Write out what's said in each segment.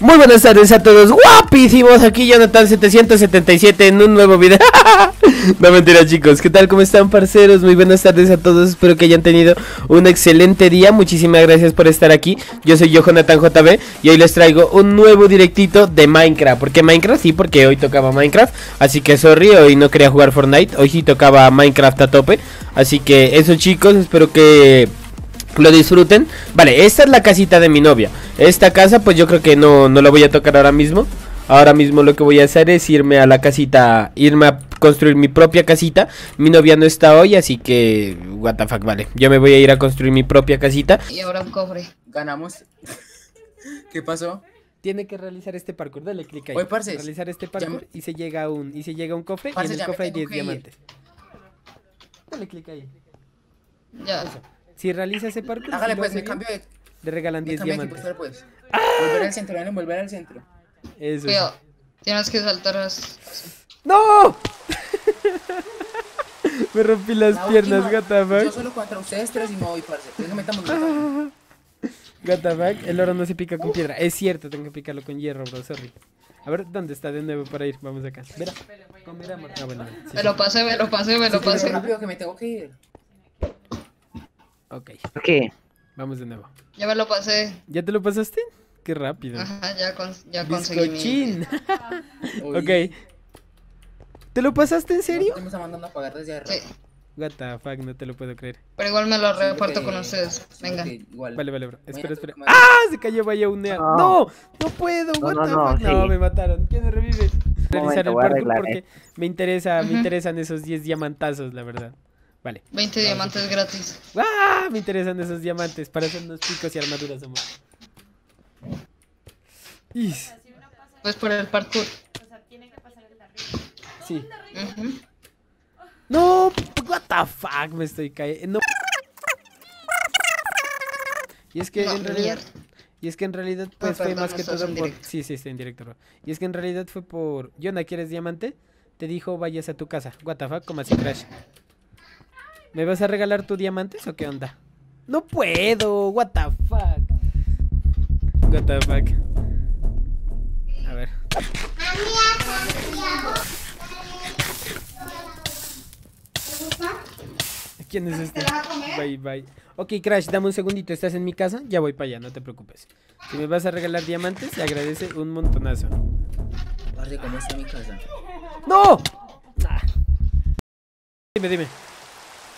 Muy buenas tardes a todos, guapísimos, aquí Jonathan777 en un nuevo video No mentira chicos, ¿qué tal? ¿Cómo están parceros? Muy buenas tardes a todos, espero que hayan tenido un excelente día Muchísimas gracias por estar aquí, yo soy Jonathan JB Y hoy les traigo un nuevo directito de Minecraft ¿Por qué Minecraft? Sí, porque hoy tocaba Minecraft Así que sorry, hoy no quería jugar Fortnite Hoy sí tocaba Minecraft a tope Así que eso chicos, espero que lo disfruten. Vale, esta es la casita de mi novia. Esta casa, pues yo creo que no, no la voy a tocar ahora mismo. Ahora mismo lo que voy a hacer es irme a la casita, irme a construir mi propia casita. Mi novia no está hoy, así que, what the fuck, vale. Yo me voy a ir a construir mi propia casita. Y ahora un cofre. Ganamos. ¿Qué pasó? Tiene que realizar este parkour, dale clic ahí. Oye, parce, realizar este parkour y se llega a un y se llega a un cofre Parce, y en el cofre hay tengo 10 que ir. diamantes. Dale clic ahí. Ya. Si realiza ese parkour, Hágale si pues, me cambio de. le regalan Me 10 cambio de equipo, diamantes. espera, pues. Volver al centro, dale, volver al centro. Eso. Cuidado. Tienes que saltar as- ¡No! Me rompí las La piernas, última, Yo solo contra ustedes tres y me voy, parce. Entonces metamos metamos. El oro no se pica con piedra. Es cierto, tengo que picarlo con hierro, bro. Sorry. A ver, ¿dónde está de nuevo para ir? Vamos acá. Verá. Con mira, amor. Ah, bueno, sí, Me lo pasé, me lo pasé, me lo Pero pasé. rápido que me tengo que ir. Ok, ¿Qué? vamos de nuevo. Ya me lo pasé. ¿Ya te lo pasaste? Qué rápido. Ajá, ya, con, ya conseguí mi... Ok. ¿Te lo pasaste en serio? Está mandando a pagar desde arriba. Sí, What the fuck, no te lo puedo creer. pero igual me lo reparto con ustedes. sí, Venga. Igual. Vale, vale, bro. Espera, espera. ¡Ah! Se cayó vaya un nea- No. No, no puedo. What no, the no, fuck. No, me mataron. ¿Quién me revive? Realizar momento, el parkour arreglar, porque eh. me interesa, me interesan esos 10 diamantazos, la verdad. Vale. 20 diamantes gratis. ¡Ah! Me interesan esos diamantes para hacer unos picos y armaduras, amor. Is. Pues por el parkour. Sí. Ujú. No, what the fuck, me estoy cayendo. No. Y es que No, en realidad, mierda. y es que en realidad pues fue perdón, más no que todo por. Sí, sí, está en directo. bro. Y es que en realidad fue por Yona, ¿quieres diamante? Te dijo, "Vayas a tu casa." What the fuck, como así crash. ¿Me vas a regalar tu diamantes o qué onda? No puedo. What the fuck. What the fuck. A ver. ¿Quién es este? Bye, bye. Ok, Crash, dame un segundito. ¿Estás en mi casa? Ya voy para allá, no te preocupes. Si me vas a regalar diamantes, se agradece un montonazo. Parce, ¿cómo está mi casa? ¡No! Dime, dime.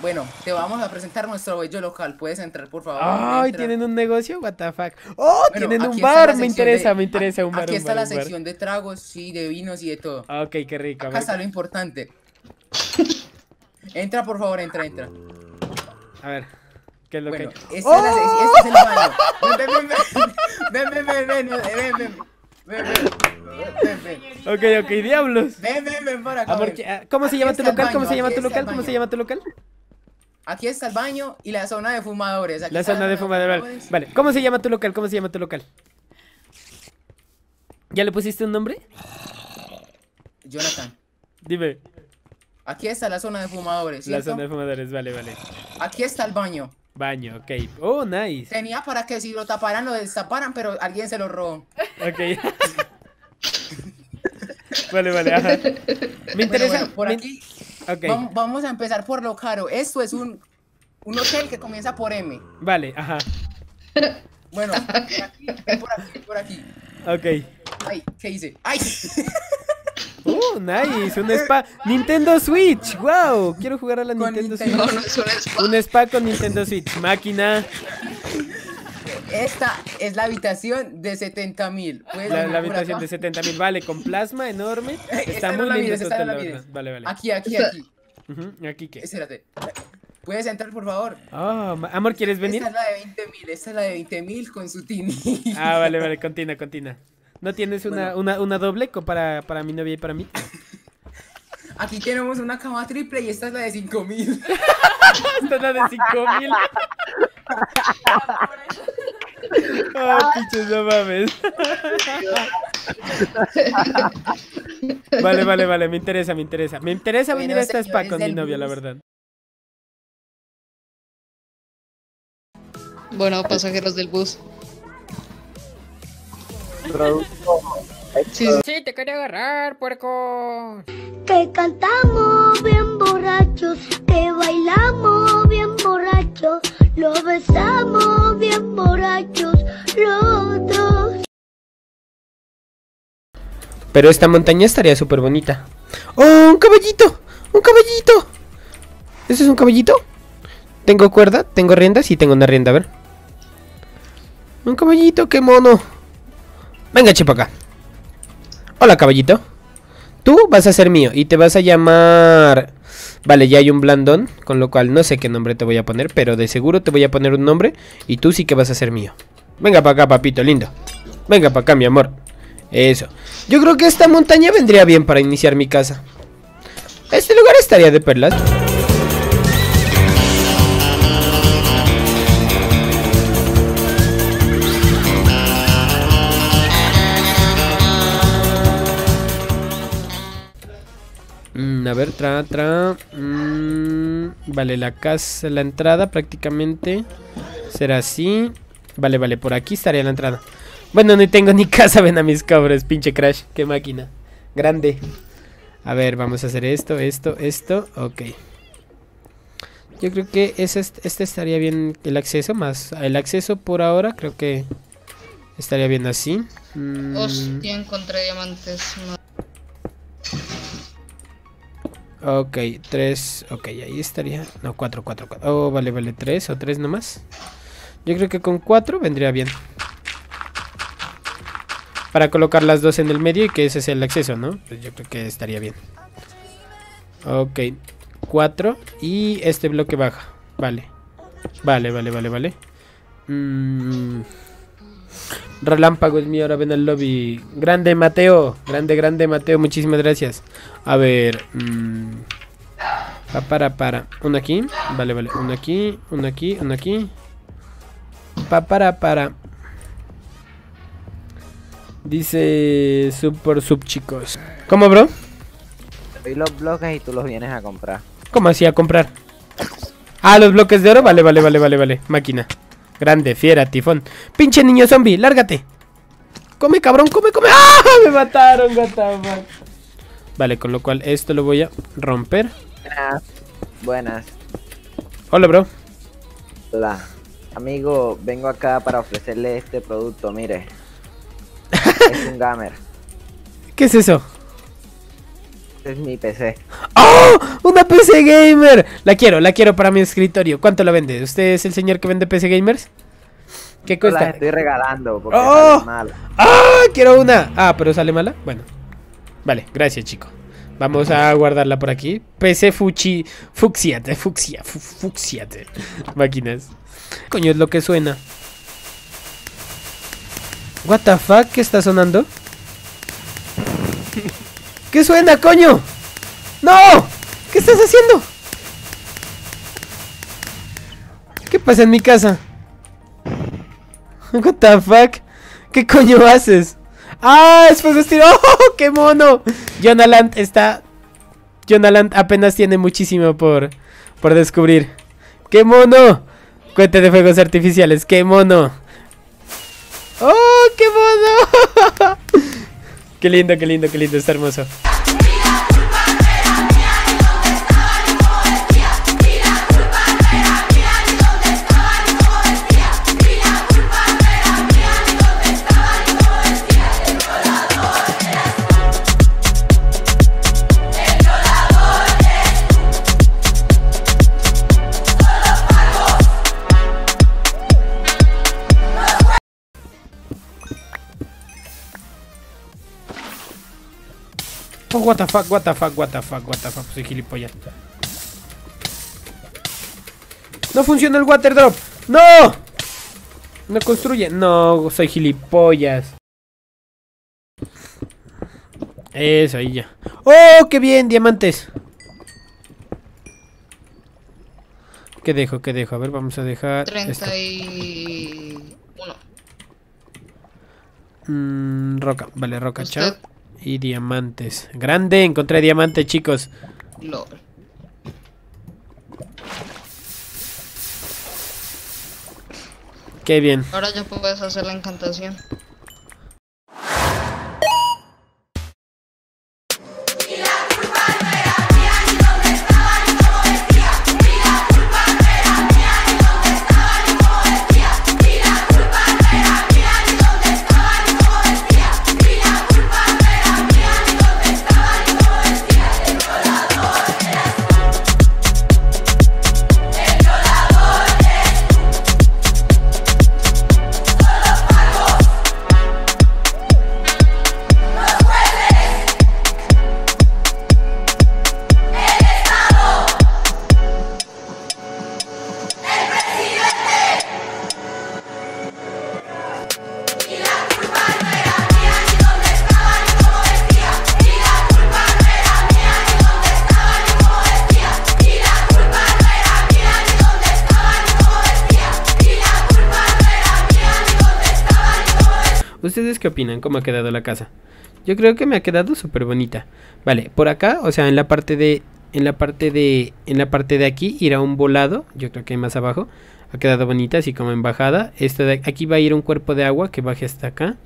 Bueno, te vamos a presentar nuestro bello local. Puedes entrar, por favor. Ay, tienen un negocio, what the fuck. Oh, bueno, tienen un bar, me interesa, me interesa un bar. Aquí está la sección de tragos, sí, de vinos y de todo. Ok, qué rico. Acá está lo importante. entra, por favor, entra, entra. A ver. ¿Qué es lo bueno, que este, ¡Oh! es, este es el baño. Ven, ven, ven. Ven, ven, ven, ven, ven. Ven, ven, ven. Ok, ok, diablos. Ven, ven, ven para acá. ¿Cómo se llama tu local? ¿Cómo se llama tu local? ¿Cómo se llama tu local? Aquí está el baño y la zona de fumadores. Aquí La zona de fumadores. Vale, ¿cómo se llama tu local? ¿Cómo se llama tu local? ¿Ya le pusiste un nombre? Jonathan, Dime. aquí está la zona de fumadores, La zona de fumadores, vale, vale. Aquí está el baño. Baño, ok. Oh, nice. Tenía para que si lo taparan, lo destaparan, pero alguien se lo robó. Ok. vale, vale, ajá. Me Bueno, interesa. bueno, por me- aquí Vamos a empezar por lo caro. Esto es un, un hotel que comienza por M. vale, ajá. Bueno, por aquí, por aquí, por aquí. Ok. Ay, ¿qué hice? ¡Ay! Oh, nice. Un spa. Nintendo Switch. Wow. Quiero jugar a la Nintendo Nintendo. Switch. No, no es un spa. Un spa con Nintendo Switch. Máquina. Esta es la habitación de 70 mil. La, la habitación de 70 mil. Vale, con plasma enorme. Está Esta muy la lindo esta no. Vale, vale. Aquí, aquí, Esta- aquí. Ujú, ¿Aquí qué? Espérate. ¿Puedes entrar, por favor? Oh, ma- amor, ¿quieres venir? Esta es la de 20 mil. Esta es la de 20 mil con su tini. Ah, vale, vale, continúa, continúa. ¿No tienes una, una, una doble para, para mi novia y para mí? Aquí tenemos una cama triple y esta es la de 5 mil. Esta es la de 5000. Ah, pinches, no mames. Vale, vale, vale, me interesa, me interesa. Me interesa Bueno, venir a esta spa con mi novia, la verdad. Bueno, pasajeros del bus. Sí, Sí, te quería agarrar, puerco. que cantamos bien borrachos, que bailamos bien borrachos, lo besamos bien borrachos, Pero esta montaña estaría súper bonita. ¡Oh, un caballito! ¡Un caballito! ¿Ese es un caballito? Tengo cuerda, tengo riendas y tengo una rienda, a ver. Un caballito, qué mono. Venga, chepa acá. Hola, caballito. Tú vas a ser mío y te vas a llamar... Vale, ya hay un blandón, con lo cual no sé qué nombre te voy a poner, pero de seguro te voy a poner un nombre y tú sí que vas a ser mío. Venga para acá, papito lindo. Venga para acá, mi amor. Eso. Yo creo que esta montaña vendría bien para iniciar mi casa. Este lugar estaría de perlas. Mm, a ver, tra, tra. mm, vale, la casa, la entrada prácticamente será así. Vale, vale, por aquí estaría la entrada. Bueno, no tengo ni casa, ven a mis cabros, pinche crash, qué máquina. Grande. A ver, vamos a hacer esto, esto, esto, ok. Yo creo que ese, este estaría bien el acceso, más el acceso por ahora creo que estaría bien así. Mm, Hostia, encontré diamantes. Ok, tres, ok, ahí estaría. No, cuatro, cuatro, cuatro. Oh, vale, vale, tres o tres nomás. Yo creo que con cuatro vendría bien. Para colocar las dos en el medio y que ese sea el acceso, ¿no? Pues yo creo que estaría bien. Ok, cuatro y este bloque baja. Vale, vale, vale, vale, vale. Mm. Relámpago es mío, ahora ven al lobby. Grande Mateo, grande, grande Mateo, muchísimas gracias. A ver. mm, pa, para, para. Uno aquí. Vale, vale. Uno aquí, uno aquí, uno aquí. Pa, para, para. Dice sub por sub, chicos. ¿Cómo, bro? Doy los bloques y tú los vienes a comprar. ¿Cómo así a comprar? Ah, los bloques de oro. Vale, vale, vale, vale, vale. Máquina. Grande, fiera, tifón. Pinche niño zombie, lárgate. Come, cabrón, come, come. ¡Ah! Me mataron, gata. Vale, con lo cual esto lo voy a romper. Buenas. Buenas. Hola, bro. Hola. Amigo, vengo acá para ofrecerle este producto, mire. es un gamer. ¿Qué es eso? Es mi PC. ¡Oh! ¡Una PC gamer! La quiero, la quiero para mi escritorio. ¿Cuánto la vende? ¿Usted es el señor que vende PC gamers? ¿Qué Yo las cuesta? estoy regalando porque ¡Oh! salen mal. ¡Ah! Quiero una. Ah, pero sale mala. Bueno. Vale, gracias, chico. Vamos a guardarla por aquí. PC Fuchi. Fuxiate, fucsia, fu- fuxiate. Máquinas. Coño, es lo que suena. What the fuck? ¿Qué está sonando? ¿Qué suena, coño? ¡No! ¿Qué estás haciendo? ¿Qué pasa en mi casa? What the fuck? ¿Qué coño haces? ¡Ah! Es fuego estilo. ¡Oh! ¡Qué mono! Jonaland está. Jonaland apenas tiene muchísimo por, por descubrir. ¡Qué mono! Cuente de fuegos artificiales. ¡Qué mono! ¡Oh! ¡Qué mono! ¡Qué lindo, qué lindo, qué lindo! Está hermoso. What the fuck, what the fuck, what the fuck, what the fuck, soy gilipollas. No funciona el water drop. ¡No! No construye. No, soy gilipollas. Eso, ahí ya. ¡Oh, qué bien! Diamantes. ¿Qué dejo? ¿Qué dejo? A ver, vamos a dejar. esto. 31. Mm, roca, vale, roca, chao. Y diamantes. Grande, encontré diamantes, chicos. LOL. Qué bien. Ahora ya puedes hacer la encantación. ¿Ustedes qué opinan? ¿Cómo ha quedado la casa? Yo creo que me ha quedado súper bonita. Vale, por acá, o sea, en la parte de en la parte de en la parte de aquí irá un volado, yo creo que hay más abajo. Ha quedado bonita, así como en bajada. Esto aquí va a ir un cuerpo de agua que baje hasta acá.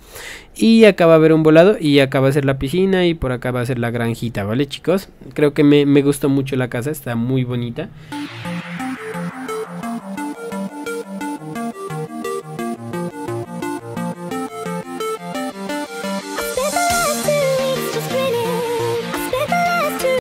Y acá va a haber un volado. Y acá va a ser la piscina. Y por acá va a ser la granjita, ¿vale, chicos? Creo que me, me gustó mucho la casa. Está muy bonita.